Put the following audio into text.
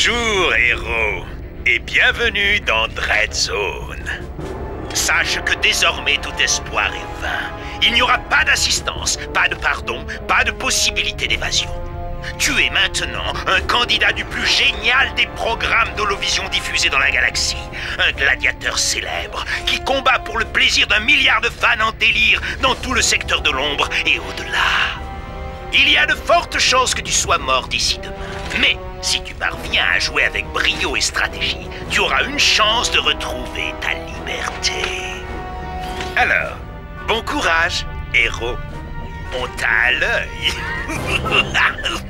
Bonjour, héros, et bienvenue dans Dread Zone. Sache que désormais tout espoir est vain. Il n'y aura pas d'assistance, pas de pardon, pas de possibilité d'évasion. Tu es maintenant un candidat du plus génial des programmes d'holovision diffusés dans la galaxie. Un gladiateur célèbre qui combat pour le plaisir d'un milliard de fans en délire dans tout le secteur de l'ombre et au-delà. Il y a de fortes chances que tu sois mort d'ici demain. Mais parviens à jouer avec brio et stratégie, tu auras une chance de retrouver ta liberté. Alors, bon courage, héros. On t'a à l'œil.